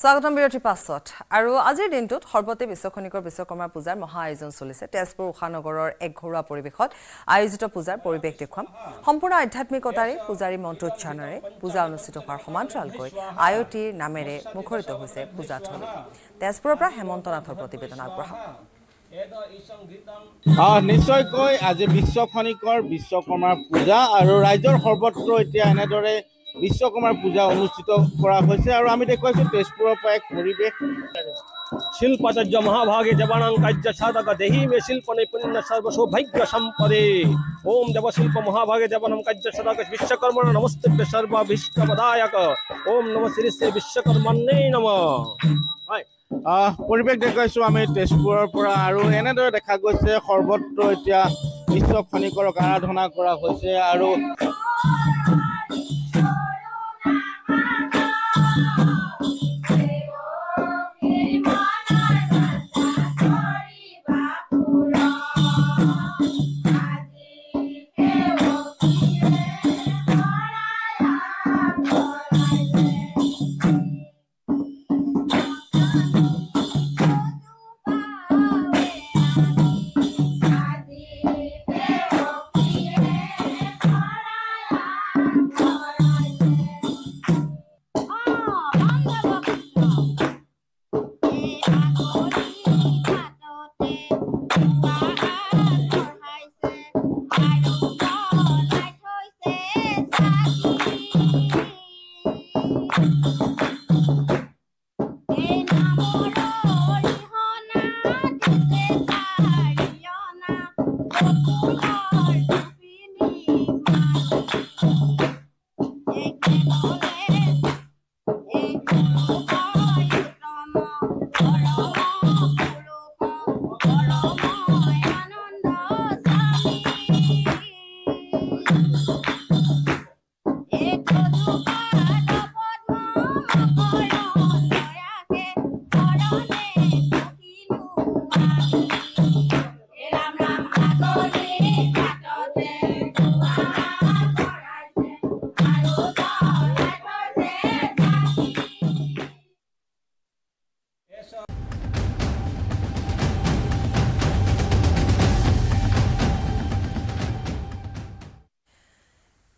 স্বাগতম বিৰতিৰ পাছত। আৰু আজিৰ দিনটোত সৰ্বতে বিশ্বখনিকৰ বিশ্বকৰ্মা পূজাৰ মহা আয়োজন চলিছে। তেজপুৰ উষানগৰৰ এক ঘৰুৱা পৰিৱেশত আয়োজিত পূজাৰ পৰিৱেশ দেখুৱাম। সম্পূৰ্ণ আধ্যাত্মিকতাৰে পূজাৰী মন্ত্ৰোচ্চাৰণেৰে পূজা অনুষ্ঠিত হোৱাৰ সমান্তৰালকৈ আয়তীৰ নামেৰে মুখৰিত হৈছে পূজাথলী তেজপুৰৰ পৰা হেমন্ত নাথৰ প্ৰতিবেদন আগবঢ়াম আহ, নিশ্চয়কৈ আজি বিশ্বখনিকৰ বিশ্বকৰ্মাৰ পূজা আৰু ৰাইজৰ সৰ্বত্ৰ এতিয়া এনেদৰে বিশ্বকৰ্মাৰ পূজা অনুষ্ঠিত কৰা হৈছে আৰু আমি দেখুৱাইছো তেজপুৰৰ পৰা এক পৰিৱেশ। শিল্পাচার্য মহাভাগে দেবানাং কার্য সাধক দেহি মে শিল্প নৈপুণ্য সর্ব সৌভাগ্য সম্পদে। ওম দেবশিল্প মহাভাগে দেবানাং কার্য সাধক বিশ্বকর্মণ নমস্তে সর্বাভীষ্ট পদায়ক ওম নম শ্রী শ্রী বিশ্বকর্মণ্যে নম। পৰিৱেশ দেখুৱাইছো আমি তেজপুৰৰ পৰা আৰু এনেদৰে দেখা গৈছে সৰ্বত্ৰ এতিয়া বিশ্বখনিকৰক আৰাধনা কৰা হৈছে আৰু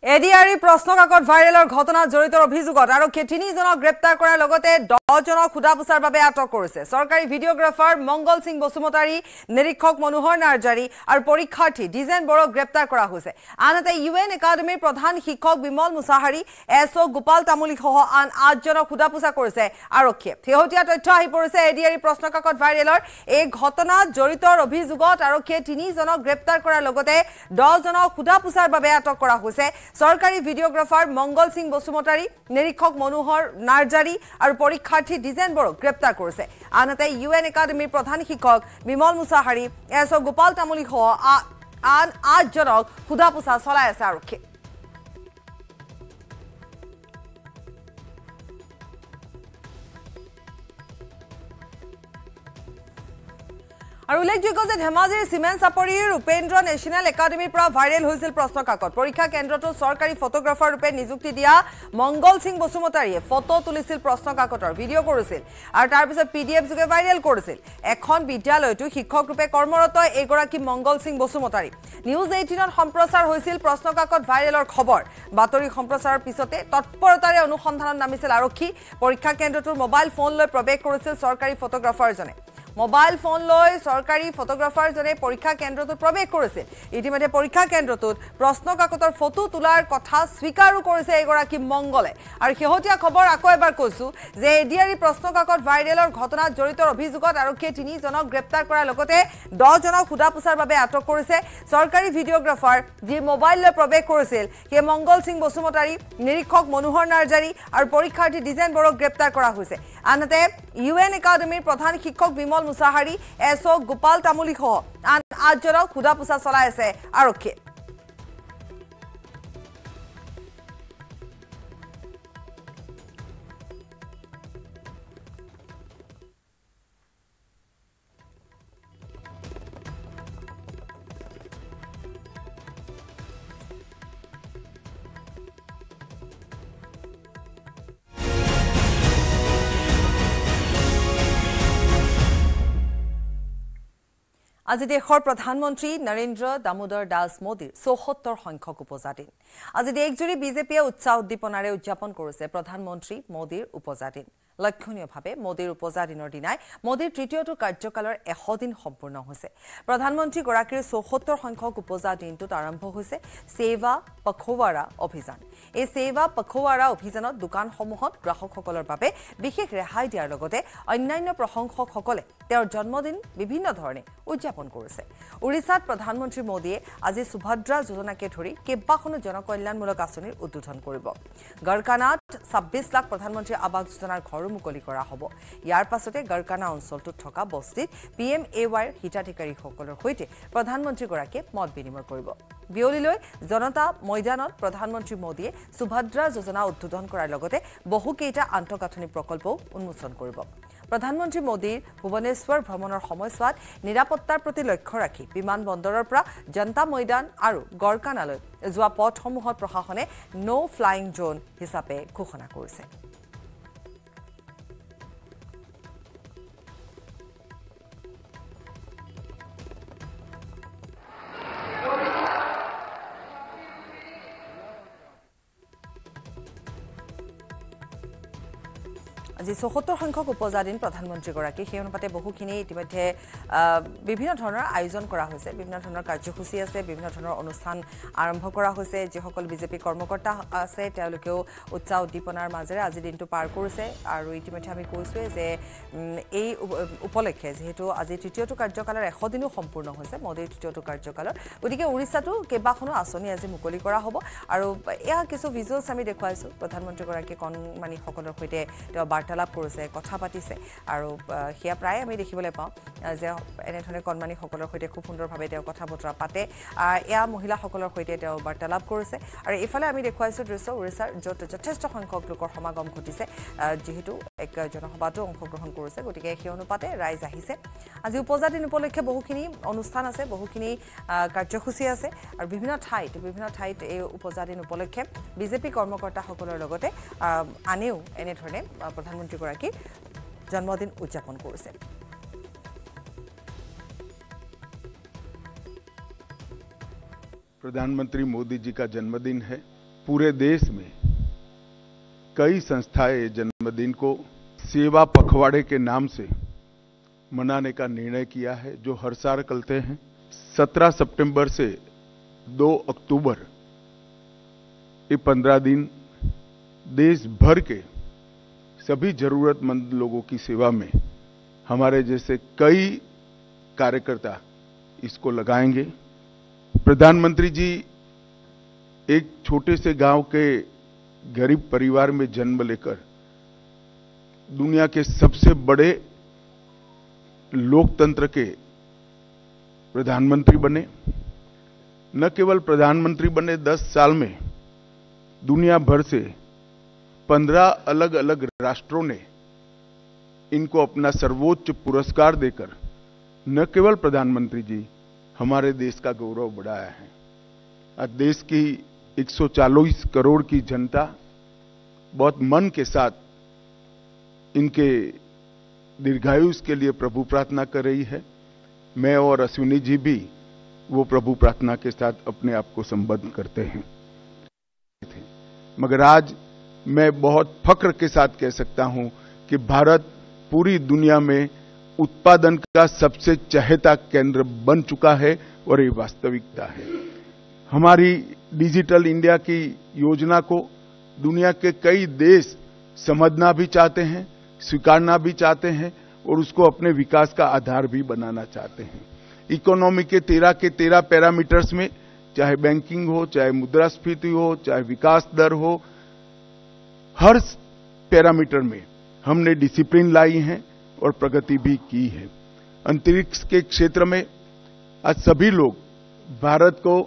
এডিআৰই প্ৰশ্ন কাকত ভাইৰেলৰ ঘটনাত জড়িত অভিযোগত আৰক্ষীয়ে তিনিজনক গ্ৰেপ্তাৰ কৰাৰ লগতে দহজনক সোধা পোছাৰ বাবে আটক কৰিছে। চৰকাৰী ভিডিঅগ্ৰাফাৰ মংগল সিং বসুমতাৰী নিৰীক্ষক মনোহৰ নাৰ্জাৰী আৰু পৰীক্ষাৰ্থী ডিজেন বড়োক গ্ৰেপ্তাৰ কৰা হৈছে। আনহাতে ইউ এন একাডেমীৰ প্ৰধান শিক্ষক বিমল মুছাহাৰী এছ অ' গোপাল তামুলীসহ আন আঠজনক সোধা পোছা কৰিছে আৰক্ষীয়ে। শেহতীয়া তথ্য আহি পৰিছে এডিআৰই প্ৰশ্ন কাকত ভাইৰেলৰ। এই ঘটনাত জড়িত অভিযোগত আৰক্ষীয়ে তিনিজনক গ্ৰেপ্তাৰ কৰাৰ লগতে দহজনক সোধা পোছাৰ বাবে আটক কৰা হৈছে। চৰকাৰী ভিডিঅগ্ৰাফাৰ মংগল সিং বসুমতাৰী নিৰীক্ষক মনোহৰ নাৰ্জাৰী আৰু পৰীক্ষাৰ্থী ডিজেন বড়োক গ্ৰেপ্তাৰ কৰিছে। আনহাতে ইউ এন একাডেমীৰ প্ৰধান শিক্ষক বিমল মুছাহাৰী এছ অ' গোপাল তামুলীসহ আন আঠজনক সোধা পোছা চলাই আছে আৰক্ষীয়ে। আৰু উল্লেখযোগ্য যে ধেমাজিৰ চিমেণ্ট চাপৰিৰ উপেন্দ্ৰ নেশ্যনেল একাডেমীৰ পৰা ভাইৰেল হৈছিল প্ৰশ্ন কাকত পৰীক্ষা কেন্দ্ৰটো চৰকাৰী ফটোগ্ৰাফাৰ ৰূপে নিযুক্তি দিয়া মংগল সিং বসুমতাৰীয়ে ফটো তুলিছিল প্ৰশ্ন কাকতৰ ভিডিঅ' কৰিছিল আৰু তাৰপিছত পি ডি এফ যোগে ভাইৰেল কৰিছিল। এখন বিদ্যালয়তো শিক্ষক ৰূপে কৰ্মৰত এইগৰাকী মংগল সিং বসুমতাৰী। নিউজ এইটিনত সম্প্ৰচাৰ হৈছিল প্ৰশ্ন কাকত ভাইৰেলৰ খবৰ। বাতৰি সম্প্ৰচাৰৰ পিছতে তৎপৰতাৰে অনুসন্ধানত নামিছিল আৰক্ষী। পৰীক্ষা কেন্দ্ৰটোৰ মোবাইল ফোন লৈ প্ৰৱেশ কৰিছিল চৰকাৰী ফটোগ্ৰাফাৰজনে। মোবাইল ফোন লৈ চৰকাৰী ফটোগ্ৰাফাৰজনে পৰীক্ষা কেন্দ্ৰটোত প্ৰৱেশ কৰিছিল। ইতিমধ্যে পৰীক্ষা কেন্দ্ৰটোত প্ৰশ্ন কাকতৰ ফটো তোলাৰ কথা স্বীকাৰো কৰিছে এগৰাকী মংগলে। আৰু শেহতীয়া খবৰ আকৌ এবাৰ কৈছো যে এডিআৰই প্ৰশ্ন কাকত ভাইৰেলৰ ঘটনাত জড়িত অভিযোগত আৰক্ষীয়ে তিনিজনক গ্ৰেপ্তাৰ কৰাৰ লগতে দহজনক সোধা পোছাৰ বাবে আটক কৰিছে। চৰকাৰী ভিডিঅগ্ৰাফাৰ যি মোবাইল লৈ প্ৰৱেশ কৰিছিল সেই মংগল সিং বসুমতাৰী নিৰীক্ষক মনোহৰ নাৰ্জাৰী আৰু পৰীক্ষাৰ্থী ডিজেন বড়োক গ্ৰেপ্তাৰ কৰা হৈছে। আনহাতে ইউ এন একাডেমীৰ প্ৰধান শিক্ষক বিমল মুছাহাৰী এছ অ' গোপাল তামুলীসহ আন আঠজনক সোধা পোছা চলাই আছে আৰক্ষীয়ে। আজি দেশৰ প্ৰধানমন্ত্ৰী নৰেন্দ্ৰ দামোদৰ দাস মোদীৰ চৌসত্তৰ সংখ্যক উপজা দিন আজি দেশজুৰি বিজেপিয়ে উৎসাহ উদ্দীপনাৰে উদযাপন কৰিছে প্ৰধানমন্ত্ৰী মোদীৰ উপজা দিন লক্ষণীয়ভাৱে মোদীৰ উপজা দিনৰ দিনাই মোদীৰ তৃতীয়টো কাৰ্যকালৰ এশ দিন সম্পূৰ্ণ হৈছে। প্ৰধানমন্ত্ৰীগৰাকীৰ চৌসত্তৰ সংখ্যক উপজা দিনটোত আৰম্ভ হৈছে ছেৱা পখৱাৰা অভিযান। এই ছেৱা পখৱাৰা অভিযানত দোকানসমূহত গ্ৰাহকসকলৰ বাবে বিশেষ ৰেহাই দিয়াৰ লগতে অন্যান্য প্ৰশংসকসকলে তেওঁৰ জন্মদিন বিভিন্ন ধৰণে উদযাপন কৰিছে। উৰিষ্যাত প্ৰধানমন্ত্ৰী মোদীয়ে আজি সুভদ্ৰা যোজনাকে ধৰি কেইবাখনো জনকল্যাণমূলক আঁচনিৰ উদ্বোধন কৰিব। গড়কানাত ছাব্বিছ লাখ প্ৰধানমন্ত্ৰী আৱাস যোজনাৰ ঘৰো মুকলি কৰা হ'ব। ইয়াৰ পাছতে গড়কানা অঞ্চলটোত থকা বস্তিত পি এম এ ৱাইৰ হিতাধিকাৰীসকলৰ সৈতে প্ৰধানমন্ত্ৰীগৰাকীয়ে মত বিনিময় কৰিব। বিয়লিলৈ জনতা ময়দানত প্ৰধানমন্ত্ৰী মোদীয়ে সুভদ্ৰা যোজনা উদ্বোধন কৰাৰ লগতে বহুকেইটা আন্তঃগাঁথনি প্ৰকল্পও উন্মোচন কৰিব। প্ৰধানমন্ত্ৰী মোদীৰ ভুৱনেশ্বৰ ভ্ৰমণৰ সময়ছোৱাত নিৰাপত্তাৰ প্ৰতি লক্ষ্য ৰাখি বিমান বন্দৰৰ পৰা জনতা ময়দান আৰু গড়কানালৈ যোৱা পথসমূহত প্ৰশাসনে ন' ফ্লাইং জ'ন হিচাপে ঘোষণা কৰিছে। আজি চৌসত্তৰ সংখ্যক উপজা দিন প্ৰধানমন্ত্ৰীগৰাকী সেই অনুপাতে বহুখিনি ইতিমধ্যে বিভিন্ন ধৰণৰ আয়োজন কৰা হৈছে। বিভিন্ন ধৰণৰ কাৰ্যসূচী আছে বিভিন্ন ধৰণৰ অনুষ্ঠান আৰম্ভ কৰা হৈছে। যিসকল বিজেপি কৰ্মকৰ্তা আছে তেওঁলোকেও উৎসাহ উদ্দীপনাৰ মাজেৰে আজি দিনটো পাৰ কৰিছে। আৰু ইতিমধ্যে আমি কৈছোঁৱেই যে এই উপ- উপলক্ষে যিহেতু আজি তৃতীয়টো কাৰ্যকালৰ এশ দিনো সম্পূৰ্ণ হৈছে মোদীৰ তৃতীয়টো কাৰ্যকালৰ। গতিকে উৰিষ্যাতো কেইবাখনো আঁচনি আজি মুকলি কৰা হ'ব। আৰু এয়া কিছু ভিজুৱেলছ আমি দেখুৱাইছোঁ। প্ৰধানমন্ত্ৰীগৰাকীয়ে কণমানিসকলৰ সৈতে তেওঁ বাৰ্তালাপ কৰিছে কথা পাতিছে আৰু সেয়া প্ৰায়ে আমি দেখিবলৈ পাওঁ যে এনেধৰণে কণমানিসকলৰ সৈতে খুব সুন্দৰভাৱে তেওঁ কথা বতৰা পাতে এয়া মহিলাসকলৰ সৈতে তেওঁ বাৰ্তালাপ কৰিছে। আৰু এইফালে আমি দেখুৱাইছোঁ দৃশ্য উৰিষ্যাৰ য'ত যথেষ্ট সংখ্যক লোকৰ সমাগম ঘটিছে। যিহেতু এক জনসভাতো অংশগ্ৰহণ কৰিছে গতিকে সেই অনুপাতে ৰাইজ আহিছে। আজি উপজা দিন উপলক্ষে বহুখিনি অনুষ্ঠান আছে বহুখিনি কাৰ্যসূচী আছে। আৰু বিভিন্ন ঠাইত বিভিন্ন ঠাইত এই উপজা দিন উপলক্ষে বিজেপি কৰ্মকৰ্তাসকলৰ লগতে আনেও এনেধৰণে আহ, প্ৰধানমন্ত্ৰীগৰাকীৰ জন্মদিন উদযাপন কৰিছে प्रधानमंत्री मोदी जी का जन्मदिन है पूरे देश में कई संस्थाएं ये जन्मदिन को सेवा पखवाड़े के नाम से मनाने का निर्णय किया है जो हर साल करते हैं 17 सितंबर से 2 अक्टूबर ये 15 दिन देश भर के सभी जरूरतमंद लोगों की सेवा में हमारे जैसे कई कार्यकर्ता इसको लगाएँगे। प्रधानमंत्री जी, एक छोटे से गाँव के गरीब परिवार में जन्म लेकर दुनिया के सबसे बड़े लोकतंत्र के प्रधानमंत्री बने। न केवल प्रधानमंत्री बने 10 साल में दुनिया भर से 15 अलग अलग राष्ट्रों ने इनको अपना सर्वोच्च पुरस्कार देकर न केवल प्रधानमंत्री जी, हमारे देश का गौरव बढ़ाया है। आज देश की 140 करोड़ की जनता बहुत मन के साथ इनके दीर्घायुष के लिए प्रभु प्रार्थना कर रही है। मैं और अश्विनी जी भी वो प्रभु प्रार्थना के साथ अपने आप को संबद्ध करते हैं। मगर आज मैं बहुत फक्र के साथ कह सकता हूँ कि भारत पूरी दुनिया में उत्पादन का सबसे चहेता केंद्र बन चुका है और ये वास्तविकता है। हमारी डिजिटल इंडिया की योजना को दुनिया के कई देश समझना भी चाहते हैं, स्वीकारना भी चाहते हैं और उसको अपने विकास का आधार भी बनाना चाहते हैं। इकोनॉमी के तेरह के तेरह पैरामीटर्स में, चाहे बैंकिंग हो, चाहे मुद्रास्फीति हो, चाहे विकास दर हो हर पैरामीटर में हमने डिसिप्लिन लाई है और प्रगति भी की है। अंतरिक्ष के क्षेत्र में आज सभी लोग भारत को,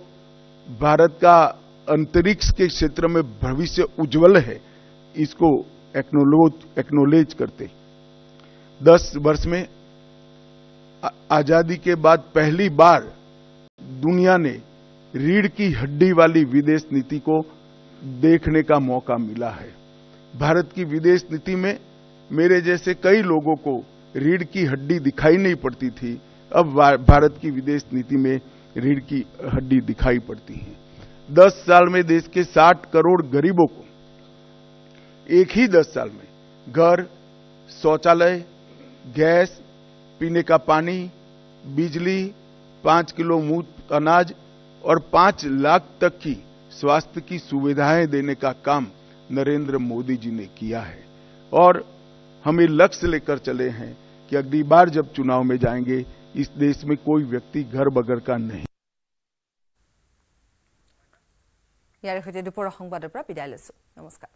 भारत का अंतरिक्ष के क्षेत्र में भविष्य उज्जवल है, इसको एक्नोलोज एक्नोलेज करते दस वर्ष में आज़ादी के बाद पहली बार दुनिया ने रीढ़ की हड्डी वाली विदेश नीति को देखने का मौका मिला है। भारत की विदेश नीति में मेरे जैसे कई लोगों को रीढ़ की हड्डी दिखाई नहीं पड़ती थी। अब भारत की विदेश नीति में रीढ़ की हड्डी दिखाई पड़ती है। दस साल में देश के साठ करोड़ गरीबों को, एक ही दस साल में घर, शौचालय, गैस, पीने का पानी, बिजली, पाँच किलो मुफ़्त अनाज और पाँच लाख तक की स्वास्थ्य की सुविधाएँ देने का काम नरेंद्र मोदी जी ने किया है और हमें लक्ष्य लेकर चले हैं कि अगली बार जब चुनाव में जाएंगे इस देश में कोई व्यक्ति घर बगैर का नहीं ইয়াৰে সৈতে দুপৰীয়া সংবাদৰ পৰা বিদায় লৈছো নমস্কাৰ